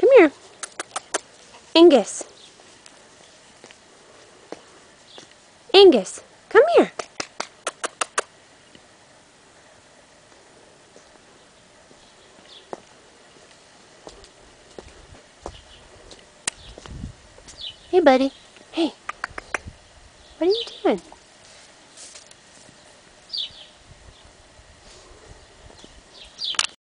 Come here. Angus. Angus, come here. Hey, buddy. Hey. What are you doing?